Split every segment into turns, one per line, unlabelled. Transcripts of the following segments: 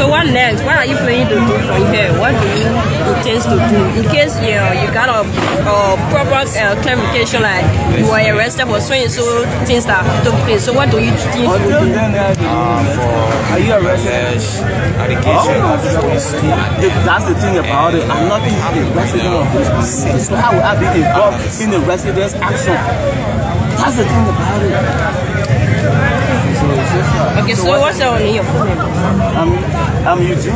So what next? What are you planning to do from here? What do you intend to do in case you know, you got a, a proper uh, clarification like you were arrested for so and so things that took place. So what do you think?
Um, for
Are you arrested?
allegation of
If that's the thing about it. I'm not even a resident of this city. So how will I be involved in the resident's action? That's the thing about it.
Okay, so what's your name? Your full name?
I'm, I'm Eugene.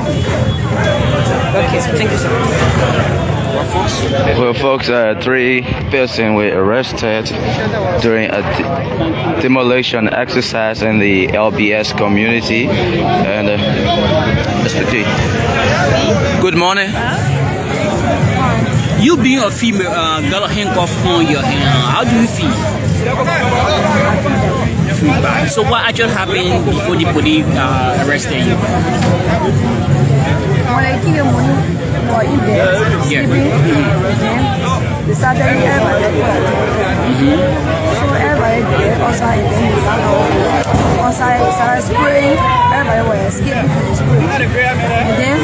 Okay, so thank you, sir.
Well, folks, uh, three persons were arrested during a de- demolition exercise in the LBS community. And uh, let's proceed. Good morning.
You being a female, uh, got a handcuff on your hand. How do you feel? Feel bad. So what actually happened before the police uh, arrested you?
When I give you money for invest,
Yeah.
sleeping, then they started everybody. So everybody there outside, then they started outside, they started spraying. Everybody was escaping from the spray. And then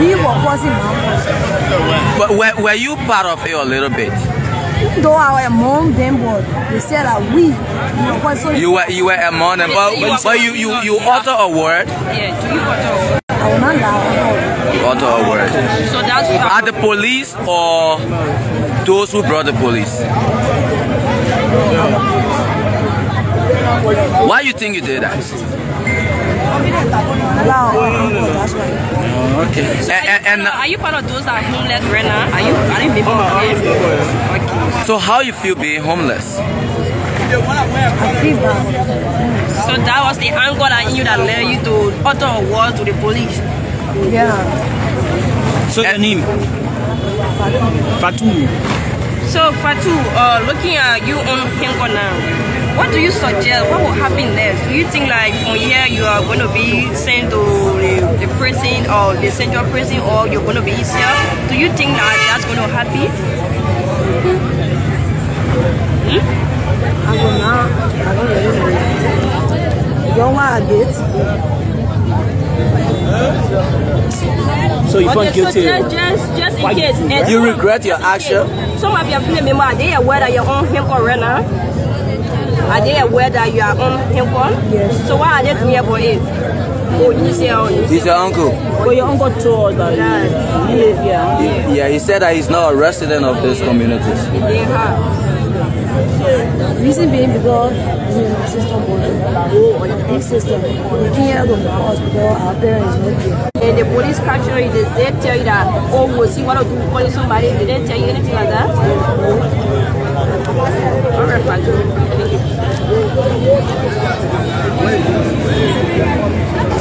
we
were causing harm.
But were, were you part of it a little bit?
Even though I was among them, but they said that we, we were causing.
You were you were among them, but, but you, you, you utter a word.
Yeah, do you want
I will not lie.
You utter a word.
So that's what
Are the police or those who brought the police? Why you think you did that?
Allow. That's right.
Okay. And, and,
are you part of those that are homeless right now? Are you are you people Okay.
so how you feel being homeless?
I feel bad.
So that was the anger that in you that led you to utter a word to the police.
Yeah.
So your name? Fatou.
So Fatu, uh, looking at you on Kenko now, what do you suggest? What will happen next? Do you think like from here you are going to be sent to the, the prison or the central prison or you're going to be here? Do you think that that's going to happen?
I don't know. I don't really know. You don't want a date?
So you found
Okay, so
guilty.
just, just, just in
Why
case.
you-
and
You
some-
regret your
just in
action?
Some of your family members, are they aware that you're on Kenko right now? Are they aware that you are on Kenko?
Yes.
So why are they doing about it? Oh, you say, oh, you
He's your uncle.
But your uncle told us that you live here.
Yeah, he said that he's not a resident of this community.
have.
Reason being because he's system boy. Big system. We can't go to the hospital. Our parents not there.
And the police capture you, did they tell you that, oh, was he want to do calling somebody? They tell you anything like that? All right, Fatu.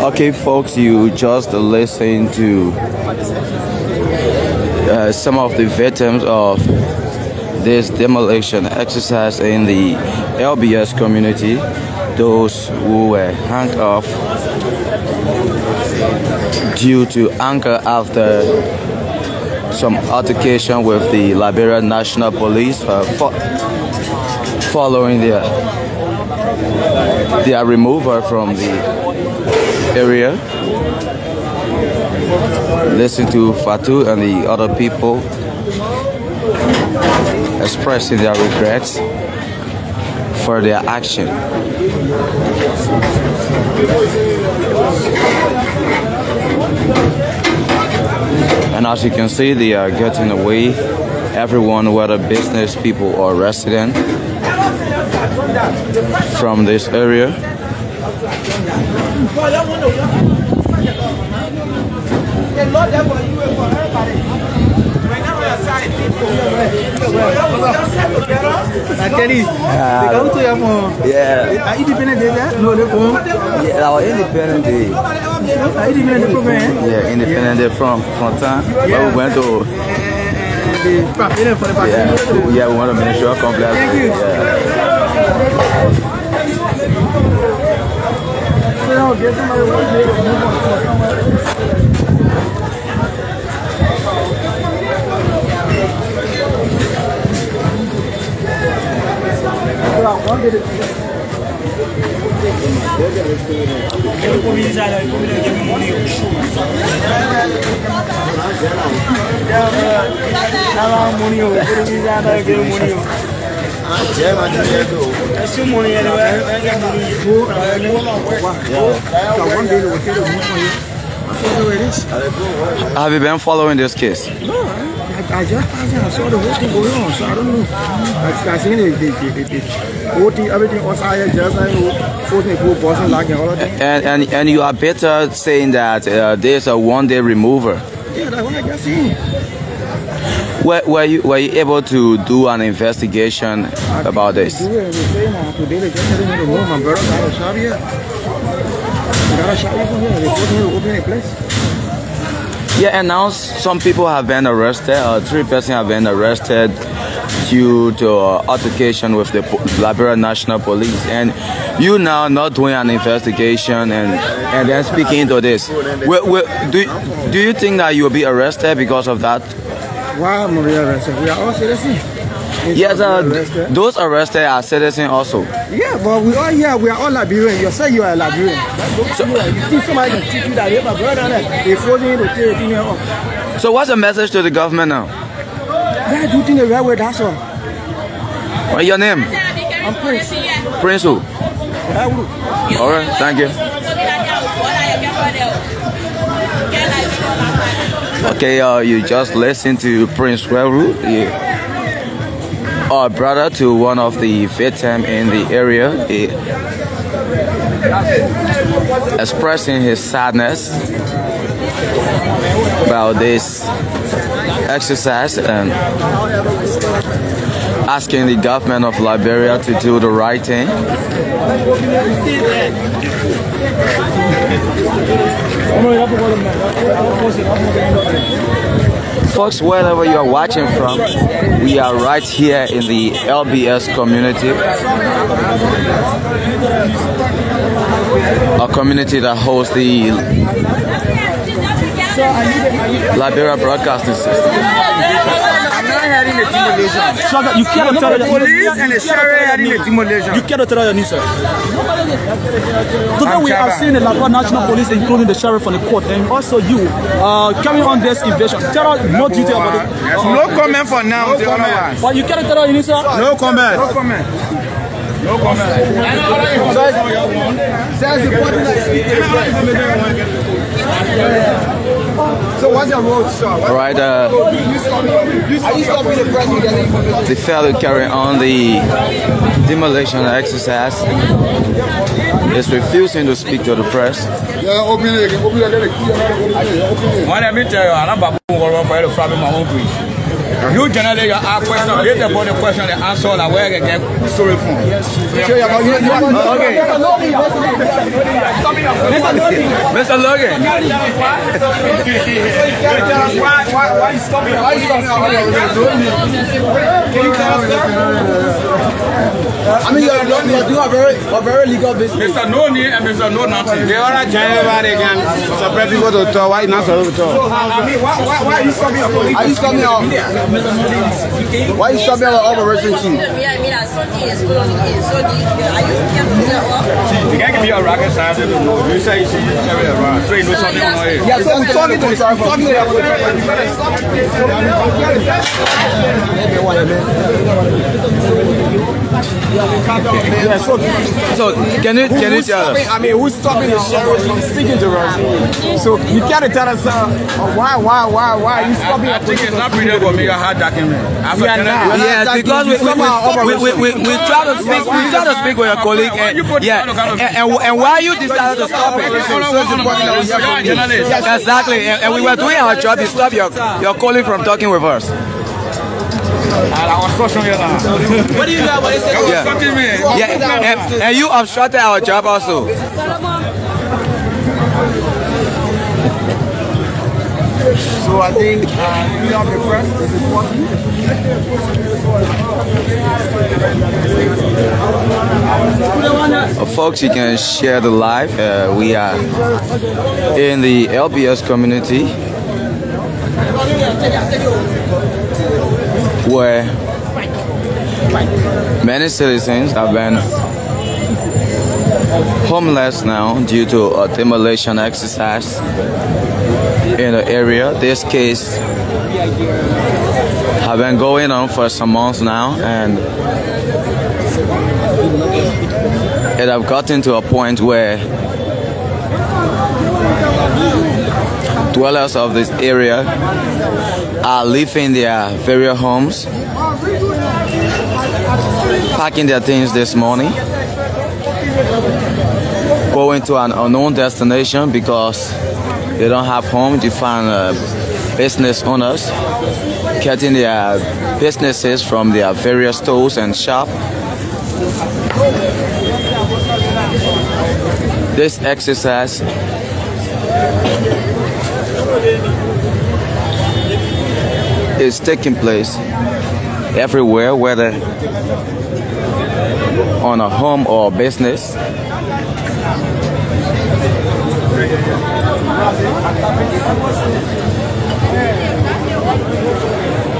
Okay, folks, you just listened to uh, some of the victims of this demolition exercise in the LBS community. Those who were hung off due to anger after some altercation with the Liberia National Police uh, fo- following their their removal from the area. Listen to Fatu and the other people expressing their regrets for their action. And as you can see, they are getting away. Everyone, whether business people or resident, from this area.
Kelly, they come to your phone.
Yeah,
Are you independent there? No, they come.
yeah our Independent Day.
Are you independent program?
Yeah, Independent Day from from time. But we went to
The pavilion for the
yeah,
pavilion.
yeah we went to Ministerial Complex.
Thank you.
Yeah.
So now get somebody who for somewhere. So
Have you been following this case?
No, I just I saw the whole thing going on, so I don't know. I, I seen the, the, the, the, whole thing, everything outside, just like forcing people, bossing, like, and all of that.
And and, and you are better saying that uh, there's a one-day remover.
Yeah, that's what I just seen.
Were, were you were you able to do an investigation about this? Yeah, and now some people have been arrested. Uh, three persons have been arrested due to uh, altercation with the Liberia National Police. And you now not doing an investigation and and then speaking to this. Will, will, do do you think that you will be arrested because of that?
Why am I arrested? We are all citizens.
Yes, uh,
arrested.
those arrested are citizens also.
Yeah, but we all here, we are all Liberian. You say you are a Liberian. So, you, you think somebody can teach you that you're my brother, they forcing you to take thing off.
So what's the message to the government now?
Yeah, do things the right way, that's all.
What's your name?
I'm Prince.
Prince who? All right, thank you. Okay, uh, you just listen to Prince Weru, our brother to one of the victims in the area, he expressing his sadness about this exercise and asking the government of Liberia to do the right thing. Folks, wherever you are watching from, we are right here in the LBS community. A community that hosts the Liberia Broadcasting System.
Shut up. You cannot tell your
Police and the sheriff had in a demolition.
You cannot tell your news, sir. Today we are seeing the Liberia National Police, including the sheriff on the court, and also you, uh, carrying on this invasion. Tell us more detail about it.
No comment for now. No comment.
But you cannot tell news, sir.
No comment. No comment. No comment. The So what's your role, sir?
All right, uh,
Are you stopping the
fellow carrying on the demolition exercise is refusing to speak to the press.
Yeah, open it again. Open it again.
When let me tell you, I'm about to go for the problem my own place. You generally ask question, get about the question, the answer, like where I get story from.
Okay.
Mr. Logan.
Why, why, why you stopping? Why you stopping? Can you tell us, sir? I mean, you're, you're, you're doing a very, a very legal business.
Mr. No Need and Mr. No Nothing.
They want to join everybody again. Suppress people to talk. Why not talk?
I mean, why, why, why are you stopping? Are you stopping? Why are you stopping our operation team?
You can't give me a rocket scientist. You say you see carry around. So you know something on it.
Yeah, so we're talking to the talking to
Yeah, so,
So can you can you
who's
tell
stopping,
us?
I mean, who's stopping the sheriff from speaking to us? So you can't tell us uh, why, why, why, why are you stopping
I
a
think it's not pretty for me to hard document.
We are not.
Yes, because we, we, we, we, we, we try to speak we try to speak with your colleague and yeah and, and, and why you decided to stop it? Exactly, and, and we were doing our job to stop your your colleague from talking with us.
I was cautioning you now.
What do you got? What is it?
Yeah.
Something me.
Yeah, and, and you obstructed our job also.
So I think uh, we have the press. This is what
Uh, folks, you can share the live. Uh, we are in the LBS community where Many citizens have been homeless now due to a demolition exercise in the area. This case have been going on for some months now and it have gotten to a point where dwellers of this area are leaving their various homes, packing their things this morning, going to an unknown destination because they don't have home to find uh, business owners, getting their businesses from their various stores and shops. This exercise is taking place everywhere, whether on a home or business.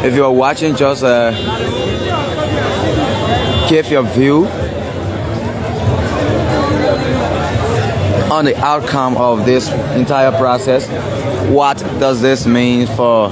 If you are watching, just uh, give your view on the outcome of this entire process. What does this mean for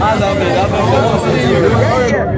Ah, não, melhor não.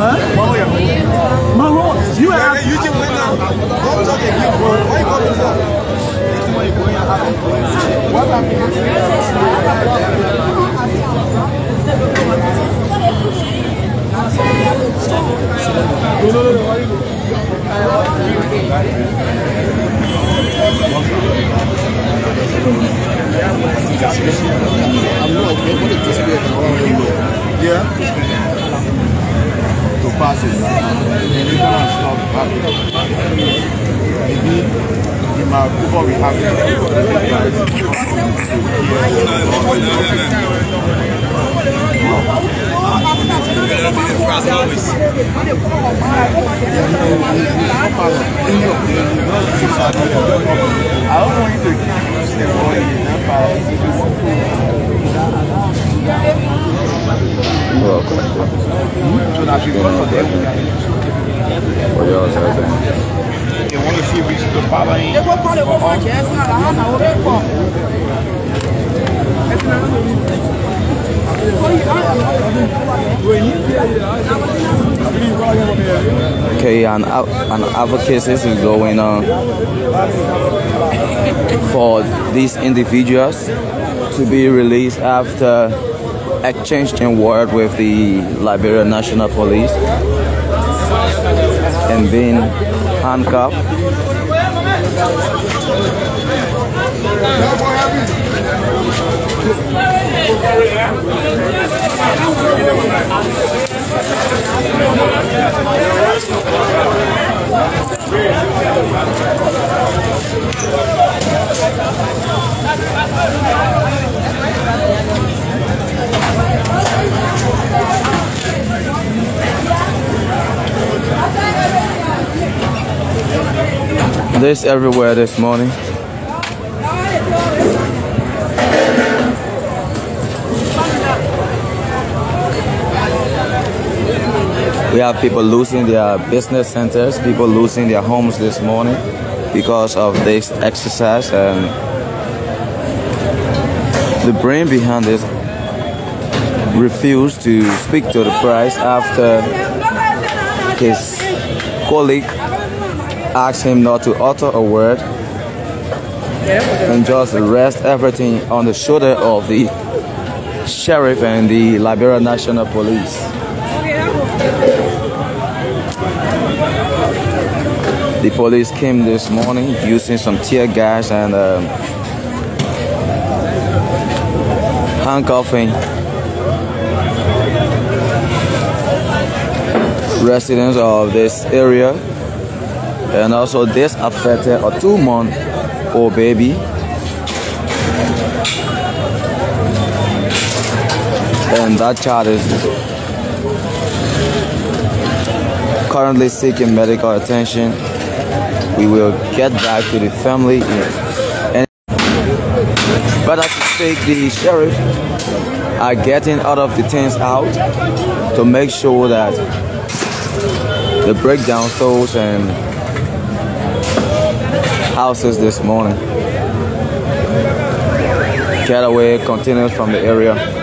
Huh? Mario. Mario, you have... Yeah, you can win
Thank you. To pass it. Maybe in Vancouver we have I don't want you to keep the boy in
Okay, an, ad- an advocacy is going on for these individuals to be released after exchanging word with the Liberia National Police and being handcuffed. This everywhere this morning. We have people losing their business centers, people losing their homes this morning because of this exercise and The brain behind this refused to speak to the press after his colleague asked him not to utter a word and just rest everything on the shoulder of the sheriff and the Liberia National Police. The police came this morning using some tear gas and um, handcuffing residents of this area and also this affected a two month old baby. And that child is currently seeking medical attention. We will get back to the family and but as we speak the sheriff are getting out of the tents out to make sure that the breakdown stores and houses this morning. Getaway continues from the area.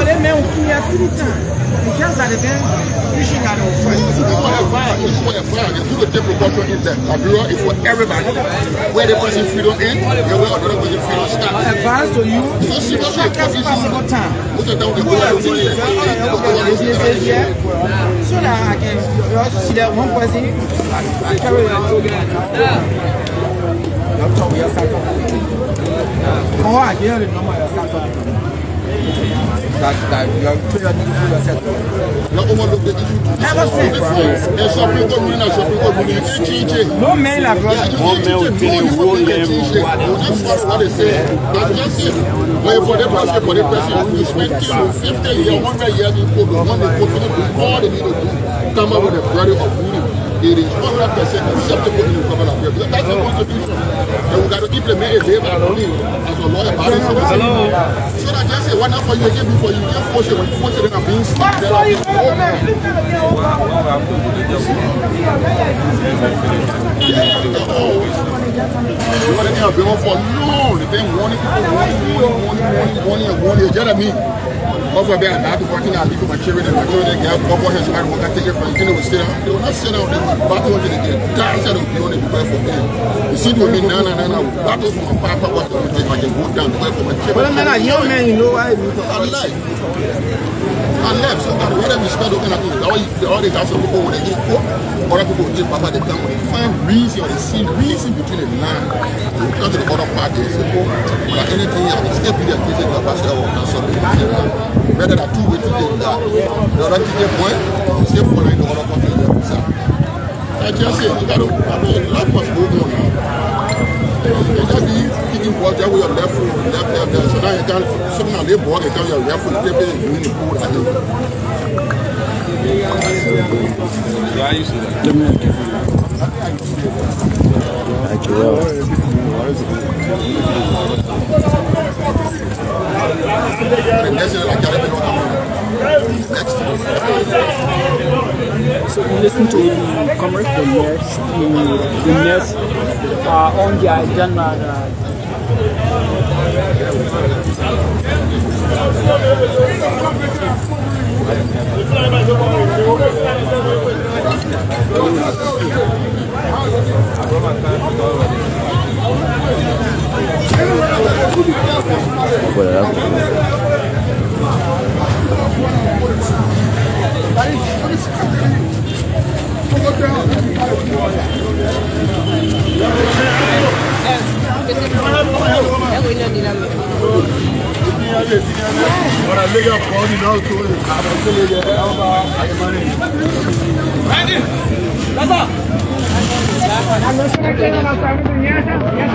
Well, they may be here three times. Because at the end, you should have no friends.
do the take precaution in there. Liberia is for everybody. Where the person freedom end, and where another person freedom start.
Advance to you,
So see what
check every possible time.
Most of the time, the
Put a
whole
team
thing
together, businesses here, so that I can just see that one person I carry it out. Doctor, we are starting. Oh, I hear the number you start talking. That, that you are putting your name to yourself.
Not overlook the issue.
Never say.
A shopping good ruling, a shopping good ruling. You can't change it.
No man like brother.
One man will tell you one level. That's what they say. That's just it. But for the person, for the person who spent 10, 50 years, 100 years in court, when they continue to do all they need to do, come up with a variety of ruling. It is 100% acceptable in the common affair. Because that's the constitution. And we got to implement it day by day as a lawyer. Hello. So that just say, one for you again before you just force it. When you force it, I'm being slapped. Then I'm being You want to have been on for long. The thing warning people, warning, warning, warning, warning, and warning. It's just a me. But for being bad, working out, leaving my children and my children, they have one here, will not take it from you. Will sit down. They will not sit down. They will battle until they get. Instead of doing it, prepare for them. You see, to me, no, no, no, no. Battle for my papa, what I take. I can go down, prepare for my children.
But man, a young man, you know why
I left. I left. So that whether we spend open at all, all they got some people when they get caught, other people will take Papa they come when they find reason or they see reason between the line. They will come to the other party and say, oh, but anything I can still be there, please, the pastor or something. Better than two waiting there. The other thing they point, still following the other party. I just say, you got to, I mean, life must go on now. You just be kicking ball there with your left foot, left, left, left. So now you can't, something on the ball, you can't your left foot, you can't be in the pool. I think.
Thank you. well.
And that's it, like, gotta be on Next.
So we listen to the comrade, the nurse, the, the nurse uh, on their agenda. Uh,
Voilà, là. Voilà, les gars, on est dans
le tour. Allez, allez, allez. 来
上。来，他现在见到吗？咱们的颜色，颜色。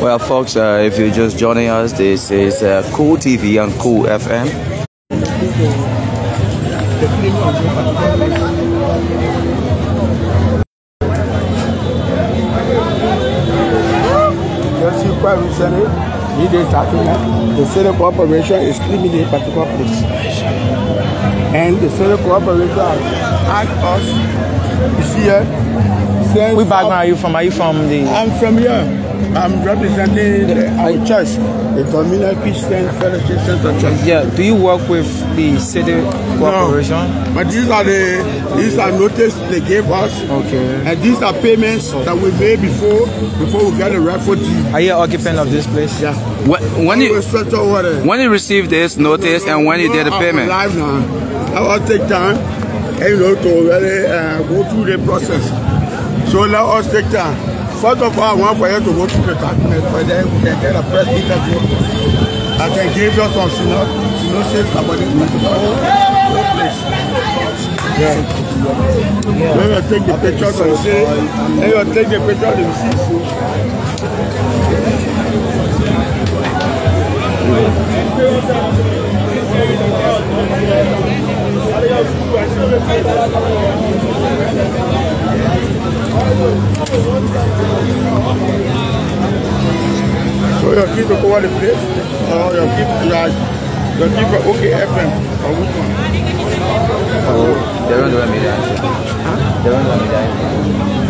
Well, folks, uh, if you're just joining us, this is uh, Cool TV and Cool FM.
Just see quite recently, did talking that the Senate Corporation is a particular place. And the Senate Corporation asked us, you see here, send
Which background are you from? Are you from the?
I'm from here. I'm representing the, our church, the Dominion Christian Fellowship Center Church.
Yeah. Do you work with the city corporation?
No, but these are the these are notice they gave us,
Okay.
and these are payments that we made before before we get a refugee.
Are you an occupant of this place?
Yeah.
When, when you
we stretch over there.
when you received this notice and when you did the payment,
Live now. I will take time, and, you know, to really uh, go through the process. So let us take time. First of all, I want for you to go through the document, but then we can get a press interview. I can give you some synop- synopsis about the whole, place. Yeah. Then you take the pictures and say, then you take the picture of the receipts. So you keep it over the place, or you keep your, you keep it okay FM, or which one?
oh, they don't want me to answer. They don't want me to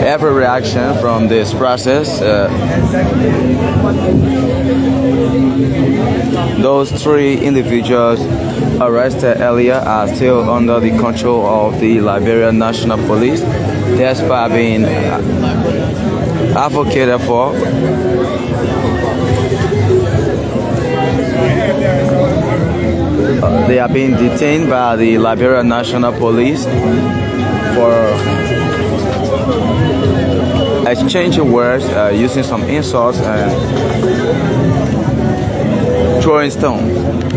every reaction from this process. Uh, those three individuals arrested earlier are still under the control of the Liberian National Police, despite being advocated for. Uh, they are being detained by the Liberian National Police for exchanging words, uh, using some insults and throwing stones.